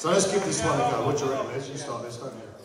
So let's give this one a go. What do you? Let's you start. Let's start here.